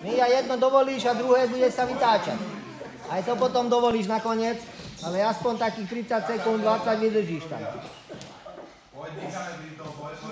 My a jedno dovolíš a druhé bude sa vytáčať. Aj to potom dovolíš nakoniec, ale aspoň takých 30 sekúnd, 20 vydržíš tam. Poď, pri tom, poď, poď.